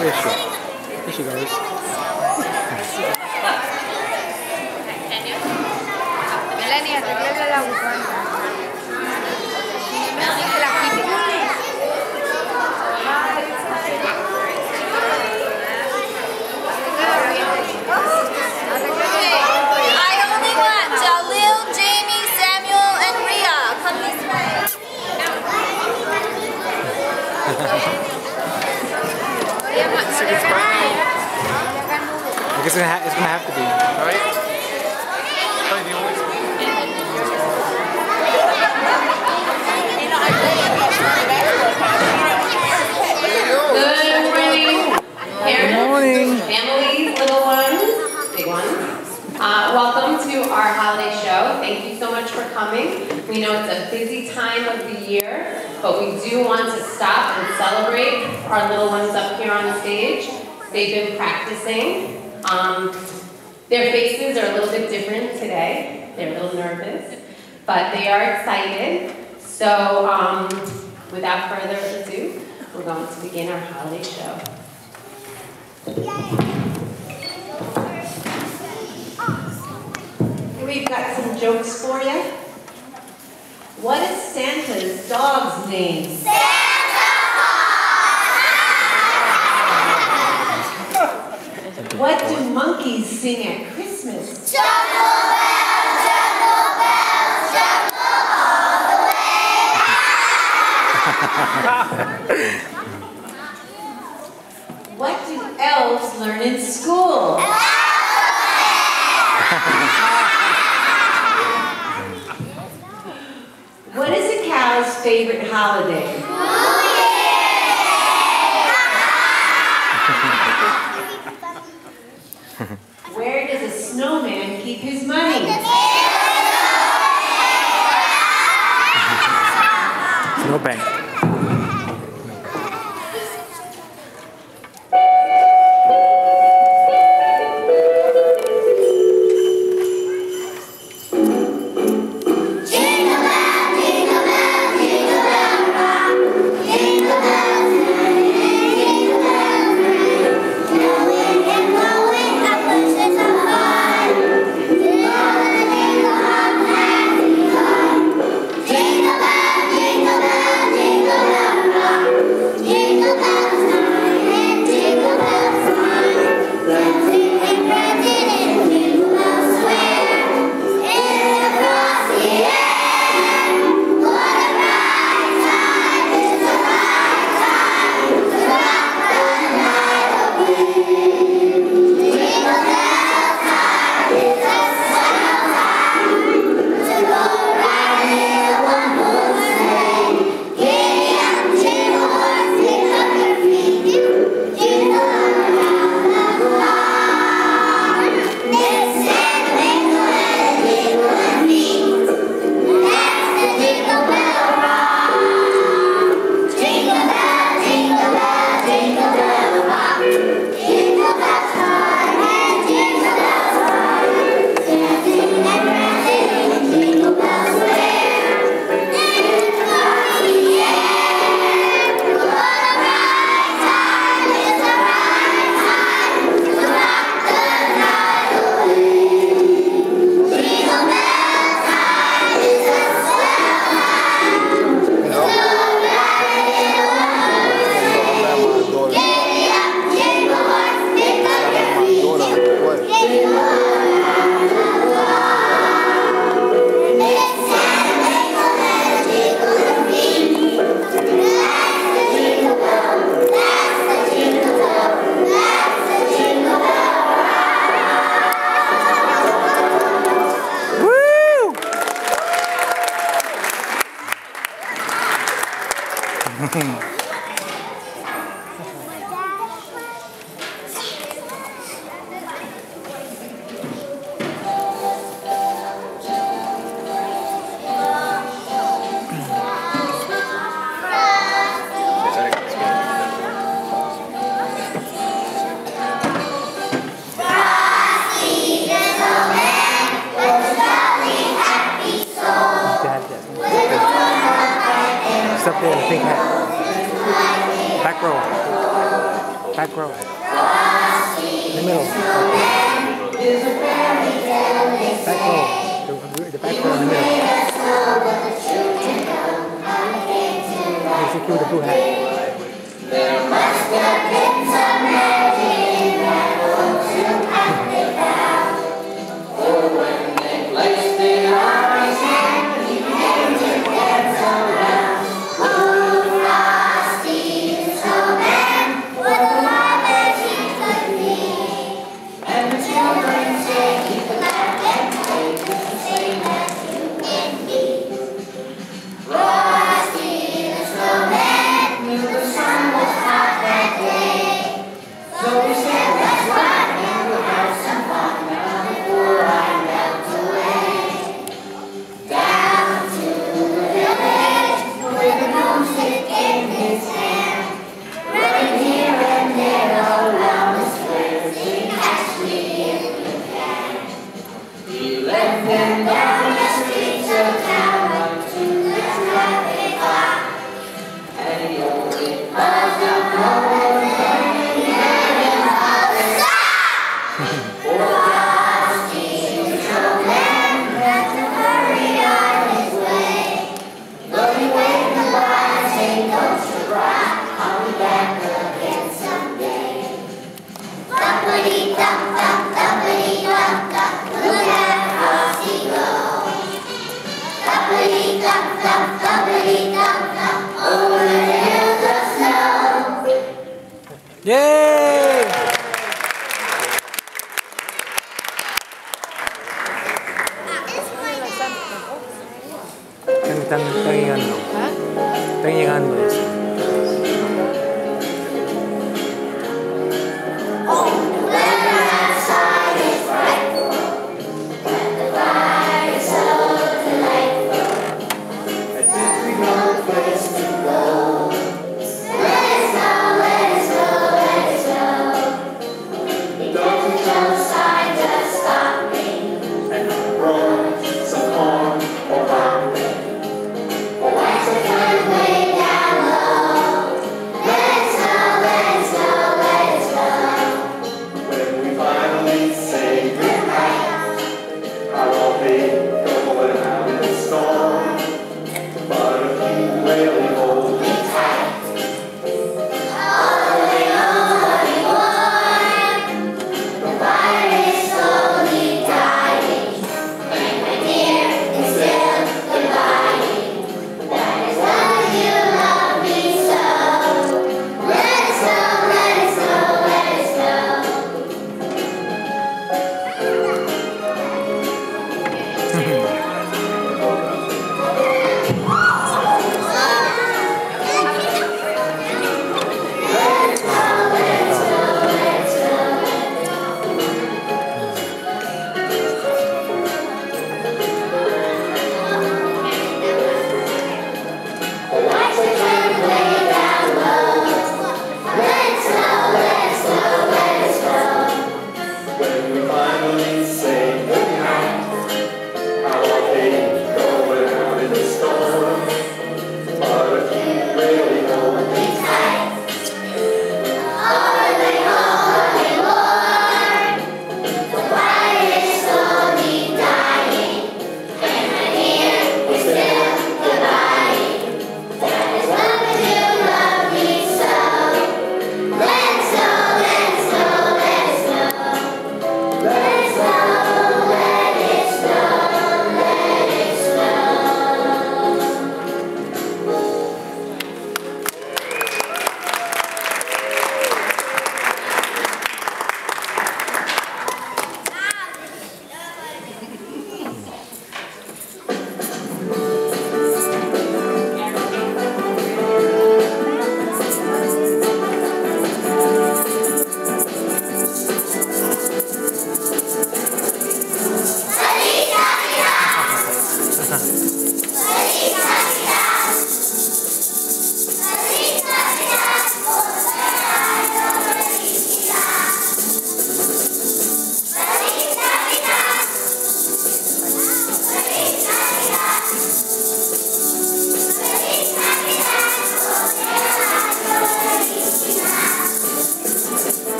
Where is she? There she goes. Melanie, arregla la bufanda. Melanie, que la quite. I only want I guess it's gonna, ha it's gonna have to be, right? Good morning, parents, Good morning. families, little ones, big ones. Uh, welcome to our holiday show. Thank you so much for coming. We know it's a busy time of the year, but we do want to stop and celebrate our little ones up here on the stage. They've been practicing. Um, their faces are a little bit different today. They're a little nervous, but they are excited. So, um, without further ado, we're going to begin our holiday show. We've got some jokes for you. What is Santa's dog's name? Santa! What do monkeys sing at Christmas? Jungle bells, jungle bells, jungle all the way. what do elves learn in school? Favorite holiday? The hat. Back row. Back row. In the middle. Back row. The, the back row in the middle. Blue hat. Yay!